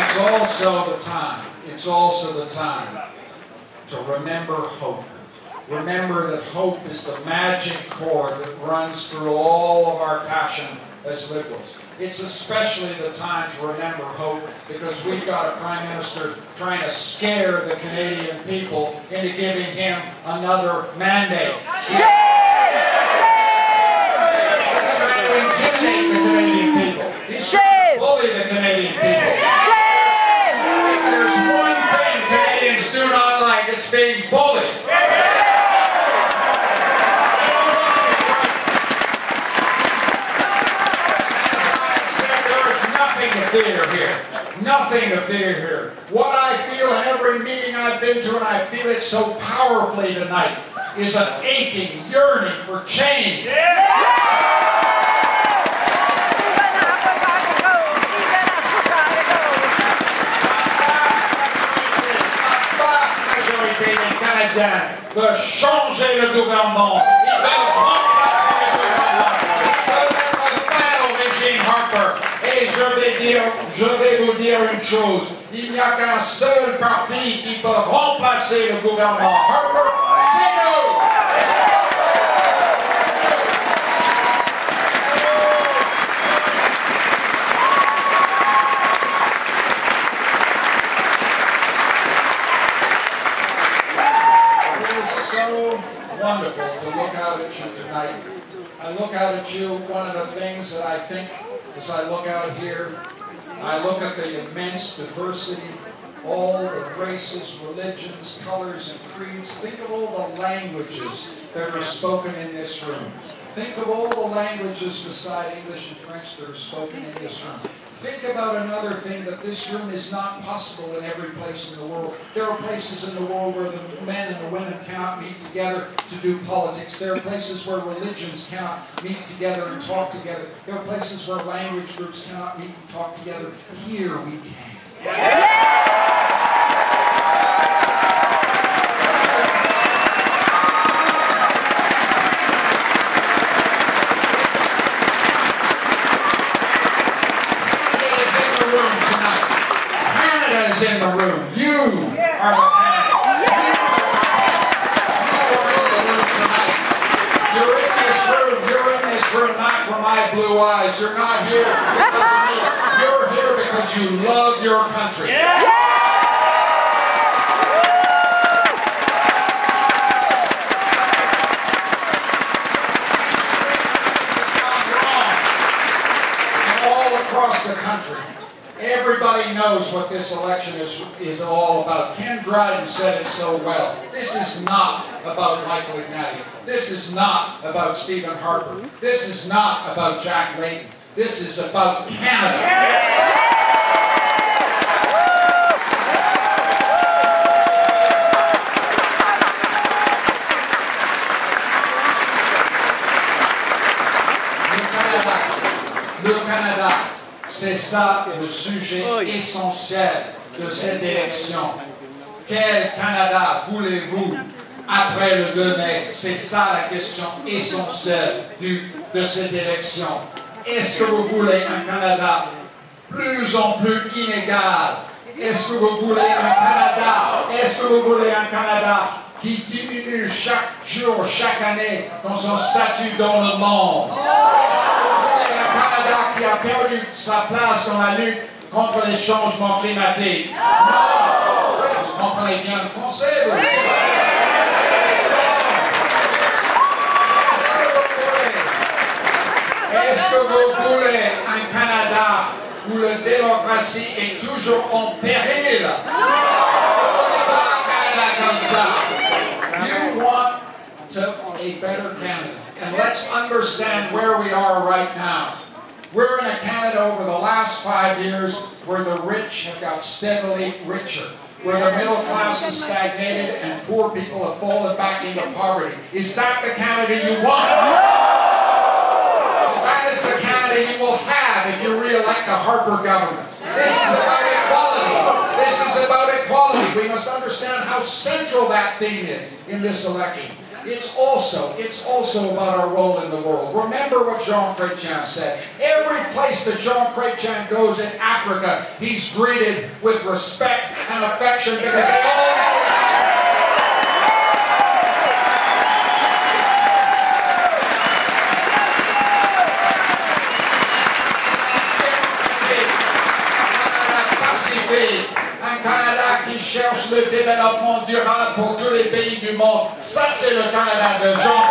it's also the time, it's also the time to remember hope. Remember that hope is the magic cord that runs through all of our passion as liberals. It's especially the time to remember hope because we've got a Prime Minister trying to scare the Canadian people into giving him another mandate. He's trying to intimidate the Canadian people. He's trying to bully the Canadian people. If there's one thing Canadians do not like, it's being bullied. Nothing to fear here. Nothing to fear here. What I feel in every meeting I've been to, and I feel it so powerfully tonight, is an aching, yearning for change. La vaste majorité des Canadiens veut changer le gouvernement. Dire, je vais vous dire une chose. Il n'y a qu'un seul parti qui peut remplacer le gouvernement Harper. C'est nous. Wonderful to look out at you tonight. I look out at you, one of the things that I think as I look out here, I look at the immense diversity, all the races, religions, colors, and creeds. Think of all the languages that are spoken in this room. Think of all the languages beside English and French that are spoken in this room. Think about another thing that this room is not possible in every place in the world. There are places in the world where the men and the women cannot meet together to do politics. There are places where religions cannot meet together and talk together. There are places where language groups cannot meet and talk together. Here we can. Canada is in the room tonight. Canada is in the room. You are the Canada. You are in the room tonight. You're in this room. You're in this room not for my blue eyes. You're not here because of me. You're here because you love your country. It's gone wrong. And all across the country. Everybody knows what this election is, is all about. Ken Dryden said it so well. This is not about Michael Ignatieff. This is not about Stephen Harper. This is not about Jack Layton. This is about Canada. Le Canada, c'est ça le sujet essentiel de cette élection. Quel Canada voulez-vous après le 2 mai? C'est ça la question essentielle du- de cette élection. Est-ce que vous voulez un Canada plus en plus inégal? Est-ce que vous voulez un Canada Est-ce que vous voulez un Canada qui diminue chaque jour, chaque année dans son statut dans le monde? Canada qui a perdu sa place dans la lutte contre les changements climatiques Non Vous comprenez bien le français vous? Est-ce que vous voulez un Canada où la démocratie est toujours en péril? On n'est pas un Canada comme ça. You want to a better Canada. And let's understand where we are right now. We're in a Canada over the last five years where the rich have got steadily richer, where the middle class has stagnated and poor people have fallen back into poverty. Is that the Canada you want? That is the Canada you will have if you re-elect the Harper government. This is about equality. This is about equality. We must understand how central that theme is in this election. It's also, it's also about our role in the world. Remember what Jean Chrétien said. Every place that Jean Chrétien goes in Africa, he's greeted with respect and affection because all cherche le développement durable pour tous les pays du monde. Ça, c'est le Canada de Jean.